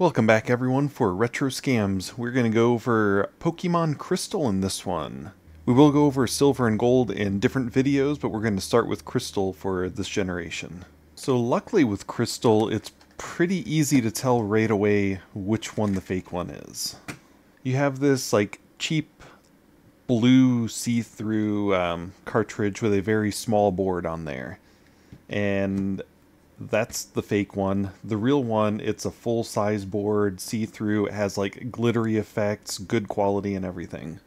Welcome back everyone for Retro Scams. We're going to go over Pokemon Crystal in this one. We will go over Silver and Gold in different videos, but we're going to start with Crystal for this generation. So luckily with Crystal, it's pretty easy to tell right away which one the fake one is. You have this like cheap blue see-through um, cartridge with a very small board on there. And that's the fake one. The real one, it's a full size board, see through, it has like glittery effects, good quality, and everything.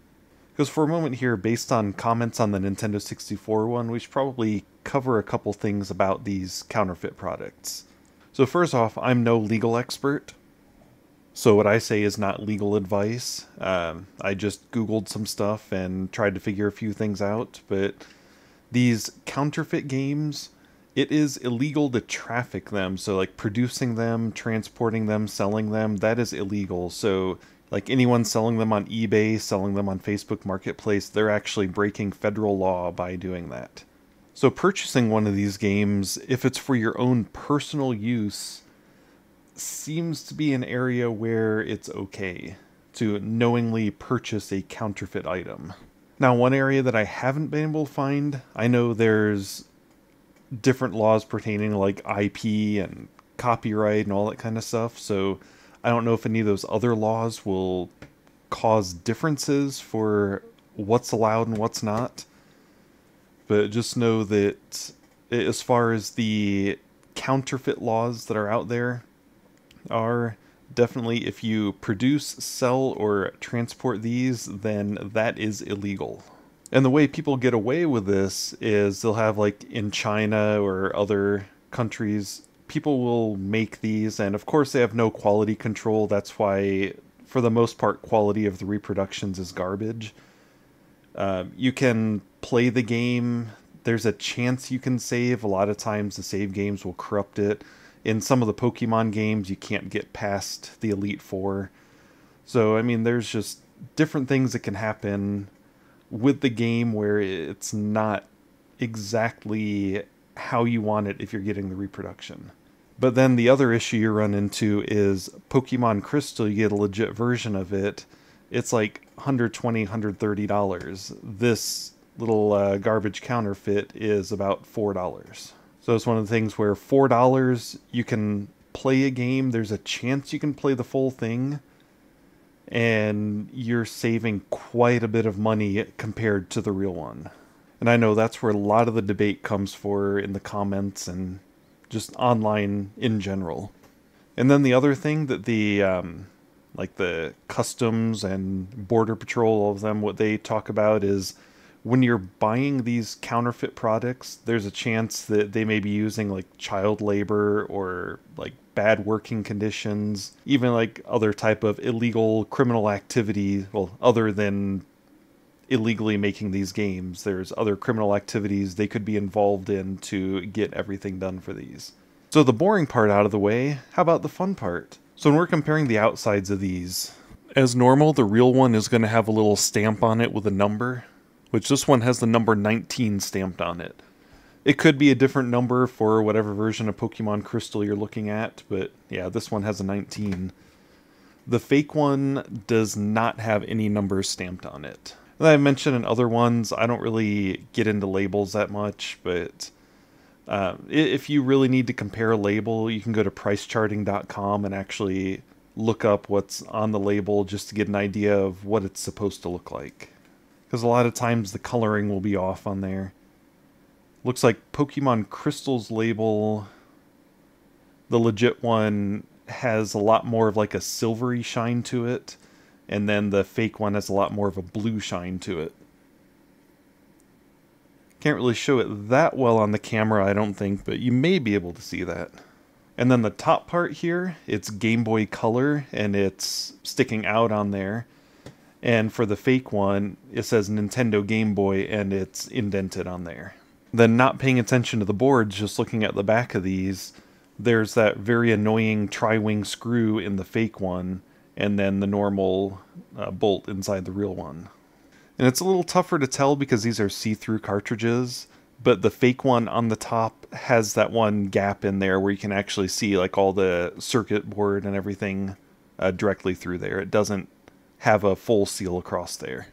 Because for a moment here, based on comments on the Nintendo 64 one, we should probably cover a couple things about these counterfeit products. So, first off, I'm no legal expert. So, what I say is not legal advice. Um, I just Googled some stuff and tried to figure a few things out, but these counterfeit games it is illegal to traffic them. So, like producing them, transporting them, selling them, that is illegal. So, like anyone selling them on eBay, selling them on Facebook Marketplace, they're actually breaking federal law by doing that. So, purchasing one of these games, if it's for your own personal use, seems to be an area where it's okay to knowingly purchase a counterfeit item. Now, one area that I haven't been able to find, I know there's different laws pertaining like IP and copyright and all that kind of stuff. So I don't know if any of those other laws will cause differences for what's allowed and what's not. But just know that as far as the counterfeit laws that are out there are definitely if you produce, sell, or transport these, then that is illegal. And the way people get away with this is they'll have like in China or other countries, people will make these, and of course they have no quality control. That's why, for the most part, quality of the reproductions is garbage. Uh, you can play the game. There's a chance you can save. A lot of times the save games will corrupt it. In some of the Pokemon games, you can't get past the Elite Four. So, I mean, there's just different things that can happen with the game where it's not exactly how you want it if you're getting the reproduction. But then the other issue you run into is Pokemon Crystal, you get a legit version of it. It's like 120 $130. This little uh, garbage counterfeit is about $4. So it's one of the things where $4 you can play a game, there's a chance you can play the full thing and you're saving quite a bit of money compared to the real one. And I know that's where a lot of the debate comes for in the comments and just online in general. And then the other thing that the um, like the customs and border patrol, all of them, what they talk about is when you're buying these counterfeit products, there's a chance that they may be using like child labor or like bad working conditions, even like other type of illegal criminal activity, well, other than illegally making these games, there's other criminal activities they could be involved in to get everything done for these. So the boring part out of the way, how about the fun part? So when we're comparing the outsides of these, as normal, the real one is going to have a little stamp on it with a number, which this one has the number 19 stamped on it. It could be a different number for whatever version of Pokemon Crystal you're looking at, but yeah, this one has a 19. The fake one does not have any numbers stamped on it. And I mentioned in other ones, I don't really get into labels that much, but uh, if you really need to compare a label, you can go to pricecharting.com and actually look up what's on the label just to get an idea of what it's supposed to look like because a lot of times the coloring will be off on there. Looks like Pokemon Crystal's label, the legit one, has a lot more of like a silvery shine to it, and then the fake one has a lot more of a blue shine to it. Can't really show it that well on the camera, I don't think, but you may be able to see that. And then the top part here, it's Game Boy Color, and it's sticking out on there. And for the fake one, it says Nintendo Game Boy and it's indented on there. Then, not paying attention to the boards, just looking at the back of these, there's that very annoying tri wing screw in the fake one, and then the normal uh, bolt inside the real one. And it's a little tougher to tell because these are see through cartridges, but the fake one on the top has that one gap in there where you can actually see like all the circuit board and everything uh, directly through there. It doesn't have a full seal across there.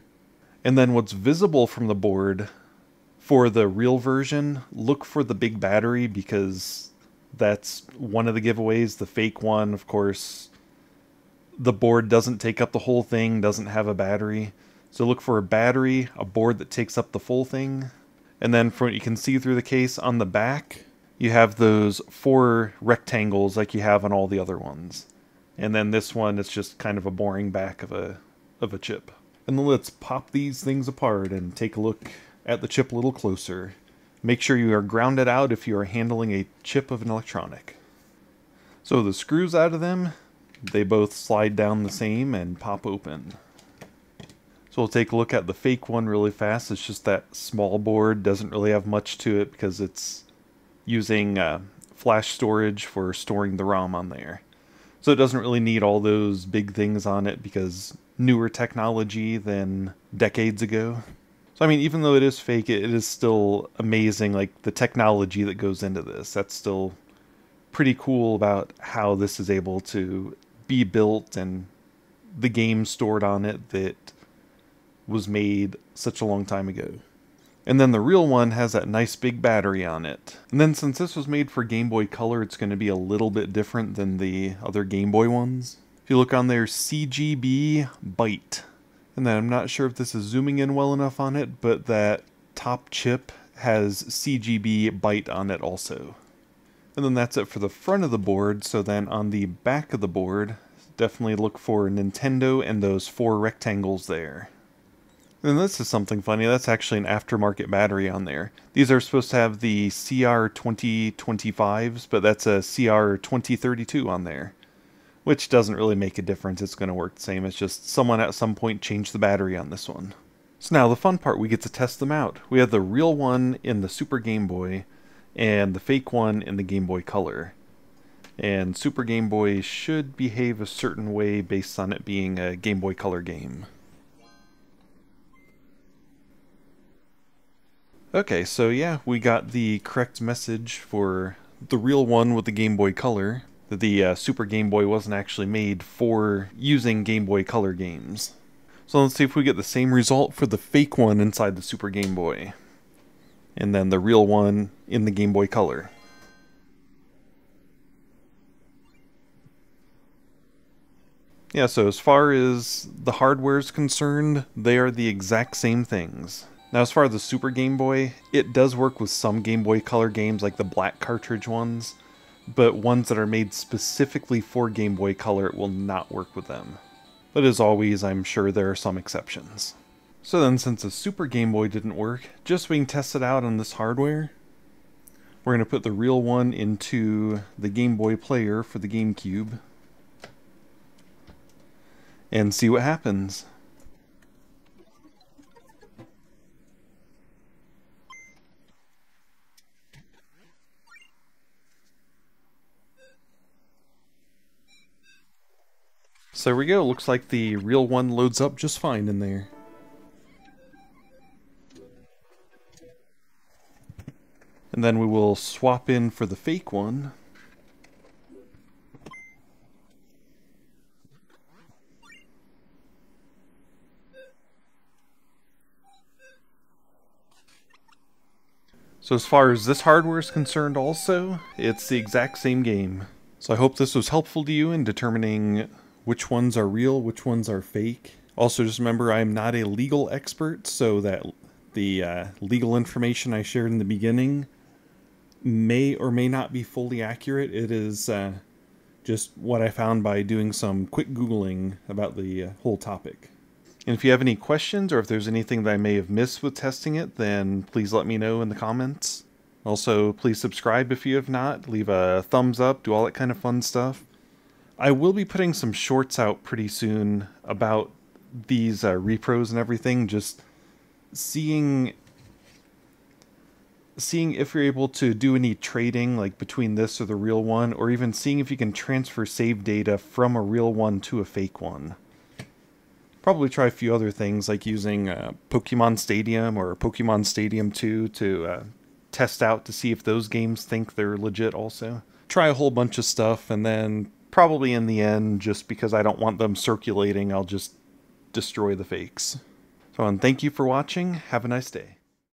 And then what's visible from the board for the real version, look for the big battery because that's one of the giveaways. The fake one, of course, the board doesn't take up the whole thing, doesn't have a battery. So look for a battery, a board that takes up the full thing. And then from what you can see through the case on the back, you have those four rectangles like you have on all the other ones. And then this one is just kind of a boring back of a of a chip. And then let's pop these things apart and take a look at the chip a little closer. Make sure you are grounded out if you are handling a chip of an electronic. So the screws out of them, they both slide down the same and pop open. So we'll take a look at the fake one really fast. It's just that small board, doesn't really have much to it because it's using uh, flash storage for storing the ROM on there. So it doesn't really need all those big things on it because newer technology than decades ago. So I mean, even though it is fake, it is still amazing. Like the technology that goes into this, that's still pretty cool about how this is able to be built and the game stored on it that was made such a long time ago. And then the real one has that nice big battery on it. And then since this was made for Game Boy Color, it's going to be a little bit different than the other Game Boy ones. If you look on there, CGB Byte. And then I'm not sure if this is zooming in well enough on it, but that top chip has CGB Byte on it also. And then that's it for the front of the board, so then on the back of the board, definitely look for Nintendo and those four rectangles there. And this is something funny, that's actually an aftermarket battery on there. These are supposed to have the CR2025s, but that's a CR2032 on there which doesn't really make a difference. It's going to work the same. It's just someone at some point changed the battery on this one. So now the fun part, we get to test them out. We have the real one in the Super Game Boy and the fake one in the Game Boy Color. And Super Game Boy should behave a certain way based on it being a Game Boy Color game. Okay, so yeah, we got the correct message for the real one with the Game Boy Color, that the uh, Super Game Boy wasn't actually made for using Game Boy Color games. So let's see if we get the same result for the fake one inside the Super Game Boy. And then the real one in the Game Boy Color. Yeah, so as far as the hardware is concerned, they are the exact same things. Now as far as the Super Game Boy, it does work with some Game Boy Color games like the black cartridge ones, but ones that are made specifically for Game Boy Color will not work with them. But as always, I'm sure there are some exceptions. So then, since the Super Game Boy didn't work, just so we can test it out on this hardware, we're going to put the real one into the Game Boy player for the GameCube and see what happens. So there we go, looks like the real one loads up just fine in there. And then we will swap in for the fake one. So as far as this hardware is concerned also, it's the exact same game. So I hope this was helpful to you in determining which ones are real, which ones are fake. Also, just remember I am not a legal expert, so that the uh, legal information I shared in the beginning may or may not be fully accurate. It is uh, just what I found by doing some quick Googling about the uh, whole topic. And if you have any questions or if there's anything that I may have missed with testing it, then please let me know in the comments. Also, please subscribe if you have not, leave a thumbs up, do all that kind of fun stuff. I will be putting some shorts out pretty soon about these uh, repros and everything. Just seeing seeing if you're able to do any trading like between this or the real one or even seeing if you can transfer save data from a real one to a fake one probably try a few other things like using uh, pokemon stadium or pokemon stadium 2 to uh, test out to see if those games think they're legit also. Try a whole bunch of stuff, and then probably in the end, just because I don't want them circulating, I'll just destroy the fakes. So, and thank you for watching. Have a nice day.